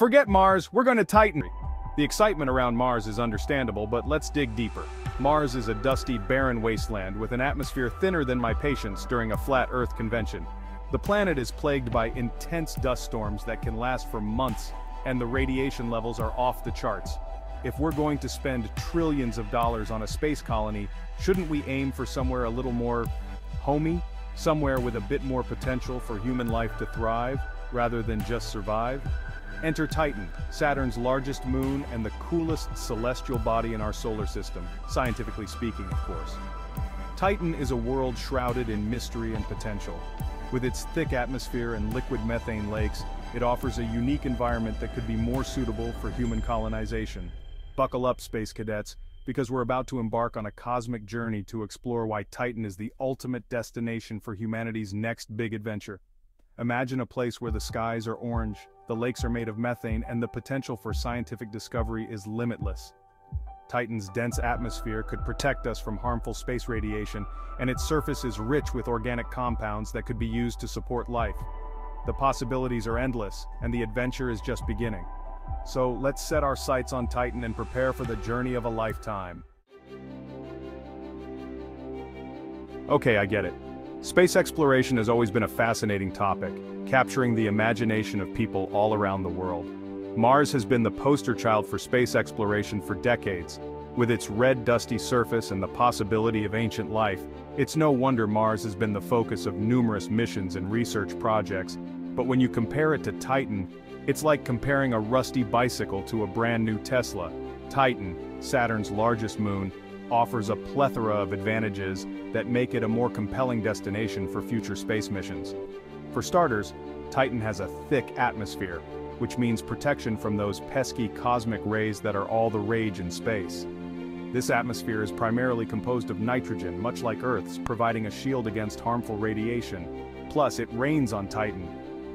Forget Mars, we're going to Titan. The excitement around Mars is understandable, but let's dig deeper. Mars is a dusty, barren wasteland with an atmosphere thinner than my patience during a flat Earth convention. The planet is plagued by intense dust storms that can last for months, and the radiation levels are off the charts. If we're going to spend trillions of dollars on a space colony, shouldn't we aim for somewhere a little more homey? Somewhere with a bit more potential for human life to thrive, rather than just survive? Enter Titan, Saturn's largest moon and the coolest celestial body in our solar system, scientifically speaking, of course. Titan is a world shrouded in mystery and potential. With its thick atmosphere and liquid methane lakes, it offers a unique environment that could be more suitable for human colonization. Buckle up, space cadets, because we're about to embark on a cosmic journey to explore why Titan is the ultimate destination for humanity's next big adventure. Imagine a place where the skies are orange, the lakes are made of methane, and the potential for scientific discovery is limitless. Titan's dense atmosphere could protect us from harmful space radiation, and its surface is rich with organic compounds that could be used to support life. The possibilities are endless, and the adventure is just beginning. So let's set our sights on Titan and prepare for the journey of a lifetime. Okay, I get it. Space exploration has always been a fascinating topic, capturing the imagination of people all around the world. Mars has been the poster child for space exploration for decades. With its red dusty surface and the possibility of ancient life, it's no wonder Mars has been the focus of numerous missions and research projects. But when you compare it to Titan, it's like comparing a rusty bicycle to a brand new Tesla. Titan, Saturn's largest moon, offers a plethora of advantages that make it a more compelling destination for future space missions. For starters, Titan has a thick atmosphere, which means protection from those pesky cosmic rays that are all the rage in space. This atmosphere is primarily composed of nitrogen, much like Earth's, providing a shield against harmful radiation. Plus, it rains on Titan.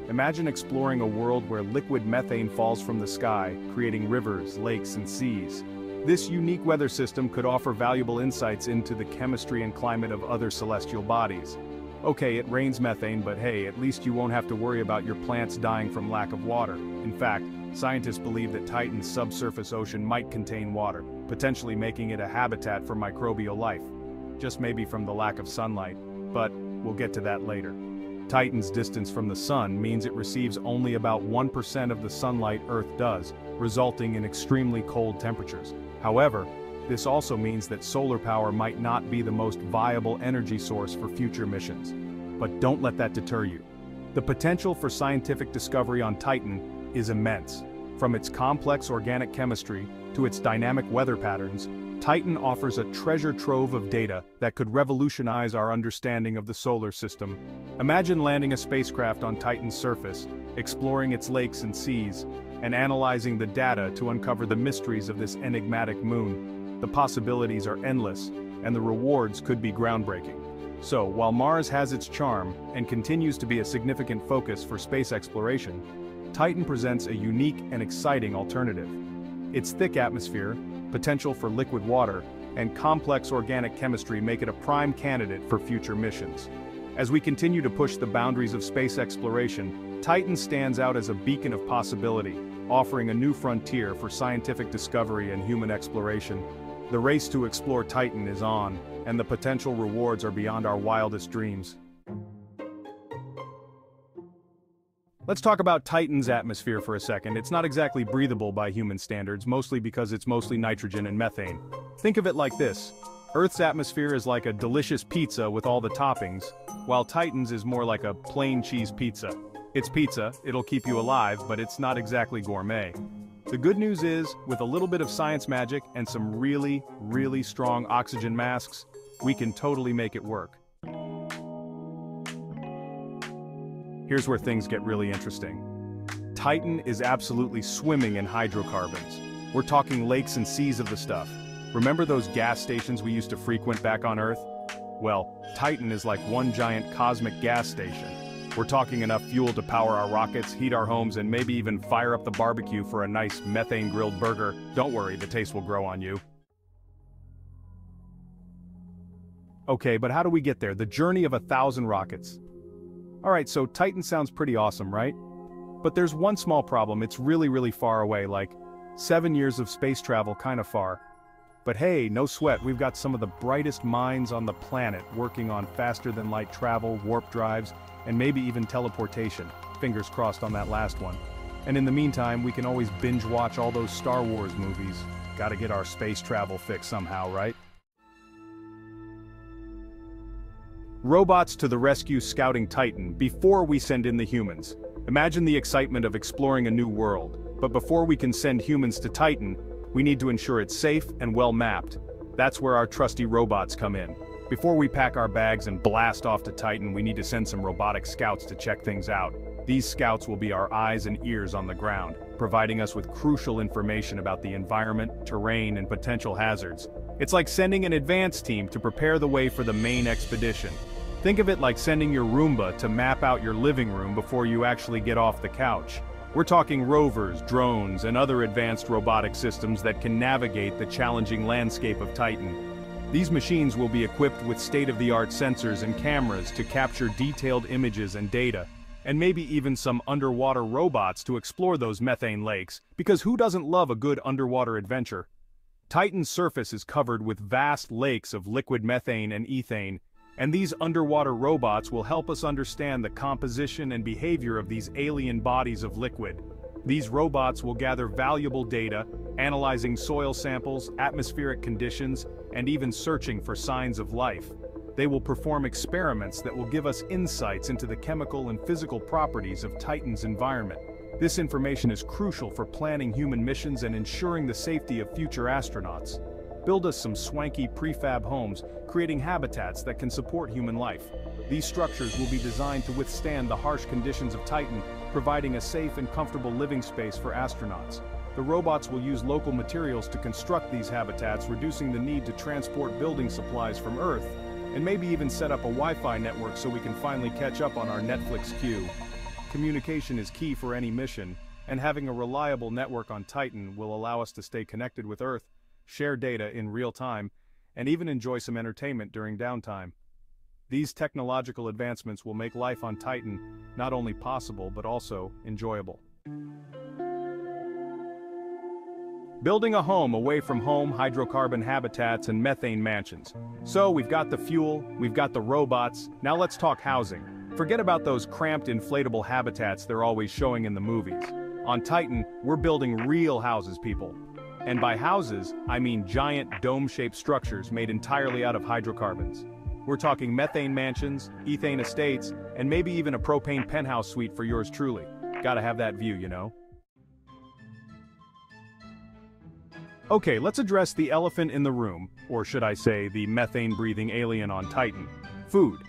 Imagine exploring a world where liquid methane falls from the sky, creating rivers, lakes, and seas. This unique weather system could offer valuable insights into the chemistry and climate of other celestial bodies. Okay, it rains methane, but hey, at least you won't have to worry about your plants dying from lack of water. In fact, scientists believe that Titan's subsurface ocean might contain water, potentially making it a habitat for microbial life. Just maybe from the lack of sunlight, but we'll get to that later. Titan's distance from the sun means it receives only about 1% of the sunlight Earth does, resulting in extremely cold temperatures. However, this also means that solar power might not be the most viable energy source for future missions. But don't let that deter you. The potential for scientific discovery on Titan is immense. From its complex organic chemistry to its dynamic weather patterns, Titan offers a treasure trove of data that could revolutionize our understanding of the solar system. Imagine landing a spacecraft on Titan's surface, exploring its lakes and seas, and analyzing the data to uncover the mysteries of this enigmatic moon. The possibilities are endless, and the rewards could be groundbreaking. So, while Mars has its charm and continues to be a significant focus for space exploration, Titan presents a unique and exciting alternative. Its thick atmosphere, potential for liquid water, and complex organic chemistry make it a prime candidate for future missions. As we continue to push the boundaries of space exploration, Titan stands out as a beacon of possibility, offering a new frontier for scientific discovery and human exploration. The race to explore Titan is on, and the potential rewards are beyond our wildest dreams. Let's talk about Titan's atmosphere for a second. It's not exactly breathable by human standards, mostly because it's mostly nitrogen and methane. Think of it like this. Earth's atmosphere is like a delicious pizza with all the toppings, while Titan's is more like a plain cheese pizza. It's pizza, it'll keep you alive, but it's not exactly gourmet. The good news is, with a little bit of science magic and some really, really strong oxygen masks, we can totally make it work. Here's where things get really interesting. Titan is absolutely swimming in hydrocarbons. We're talking lakes and seas of the stuff. Remember those gas stations we used to frequent back on Earth? Well, Titan is like one giant cosmic gas station. We're talking enough fuel to power our rockets, heat our homes, and maybe even fire up the barbecue for a nice methane-grilled burger. Don't worry, the taste will grow on you. Okay, but how do we get there? The journey of a thousand rockets. Alright, so Titan sounds pretty awesome, right? But there's one small problem, it's really really far away, like, seven years of space travel kinda far. But hey, no sweat, we've got some of the brightest minds on the planet working on faster-than-light travel, warp drives, and maybe even teleportation. Fingers crossed on that last one. And in the meantime, we can always binge-watch all those Star Wars movies. Gotta get our space travel fix somehow, right? Robots to the rescue scouting Titan before we send in the humans. Imagine the excitement of exploring a new world. But before we can send humans to Titan, we need to ensure it's safe and well mapped. That's where our trusty robots come in. Before we pack our bags and blast off to Titan we need to send some robotic scouts to check things out. These scouts will be our eyes and ears on the ground, providing us with crucial information about the environment, terrain, and potential hazards. It's like sending an advance team to prepare the way for the main expedition. Think of it like sending your Roomba to map out your living room before you actually get off the couch. We're talking rovers, drones, and other advanced robotic systems that can navigate the challenging landscape of Titan. These machines will be equipped with state-of-the-art sensors and cameras to capture detailed images and data, and maybe even some underwater robots to explore those methane lakes, because who doesn't love a good underwater adventure? Titan's surface is covered with vast lakes of liquid methane and ethane, and these underwater robots will help us understand the composition and behavior of these alien bodies of liquid. These robots will gather valuable data, analyzing soil samples, atmospheric conditions, and even searching for signs of life. They will perform experiments that will give us insights into the chemical and physical properties of Titan's environment. This information is crucial for planning human missions and ensuring the safety of future astronauts. Build us some swanky prefab homes, creating habitats that can support human life. These structures will be designed to withstand the harsh conditions of Titan, providing a safe and comfortable living space for astronauts. The robots will use local materials to construct these habitats, reducing the need to transport building supplies from Earth, and maybe even set up a Wi-Fi network so we can finally catch up on our Netflix queue. Communication is key for any mission, and having a reliable network on Titan will allow us to stay connected with Earth, share data in real time, and even enjoy some entertainment during downtime. These technological advancements will make life on Titan not only possible but also enjoyable. Building a home away from home hydrocarbon habitats and methane mansions. So we've got the fuel, we've got the robots, now let's talk housing. Forget about those cramped inflatable habitats they're always showing in the movies. On Titan, we're building real houses, people. And by houses, I mean giant dome-shaped structures made entirely out of hydrocarbons. We're talking methane mansions, ethane estates, and maybe even a propane penthouse suite for yours truly. Gotta have that view, you know? Okay, let's address the elephant in the room, or should I say the methane-breathing alien on Titan. Food.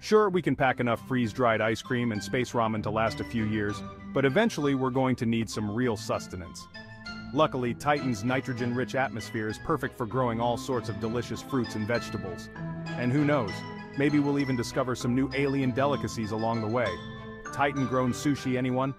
Sure, we can pack enough freeze-dried ice cream and space ramen to last a few years, but eventually we're going to need some real sustenance. Luckily, Titan's nitrogen-rich atmosphere is perfect for growing all sorts of delicious fruits and vegetables. And who knows, maybe we'll even discover some new alien delicacies along the way. Titan-grown sushi, anyone?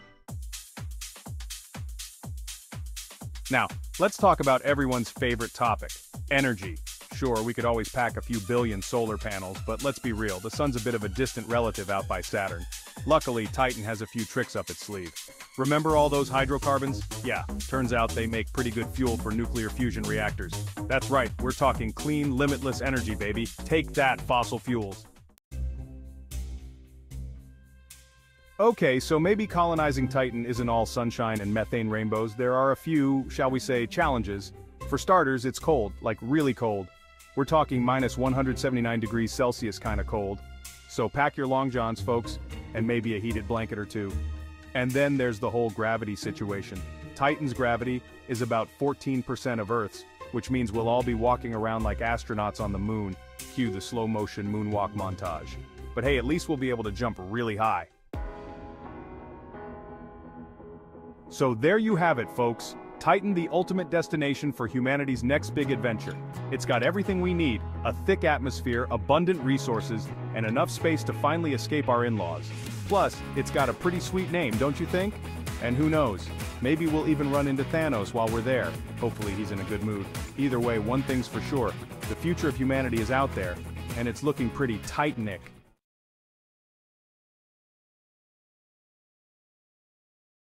Now, let's talk about everyone's favorite topic, energy. Sure, we could always pack a few billion solar panels, but let's be real, the sun's a bit of a distant relative out by Saturn. Luckily, Titan has a few tricks up its sleeve. Remember all those hydrocarbons? Yeah, turns out they make pretty good fuel for nuclear fusion reactors. That's right, we're talking clean, limitless energy, baby. Take that, fossil fuels. Okay, so maybe colonizing Titan isn't all sunshine and methane rainbows, there are a few, shall we say, challenges. For starters, it's cold, like really cold. We're talking minus 179 degrees Celsius kinda cold. So pack your long johns, folks, and maybe a heated blanket or two. And then there's the whole gravity situation. Titan's gravity is about 14% of Earth's, which means we'll all be walking around like astronauts on the moon. Cue the slow-motion moonwalk montage. But hey, at least we'll be able to jump really high. So there you have it, folks. Titan the ultimate destination for humanity's next big adventure. It's got everything we need, a thick atmosphere, abundant resources, and enough space to finally escape our in-laws. Plus, it's got a pretty sweet name, don't you think? And who knows, maybe we'll even run into Thanos while we're there. Hopefully he's in a good mood. Either way, one thing's for sure, the future of humanity is out there, and it's looking pretty Titanic.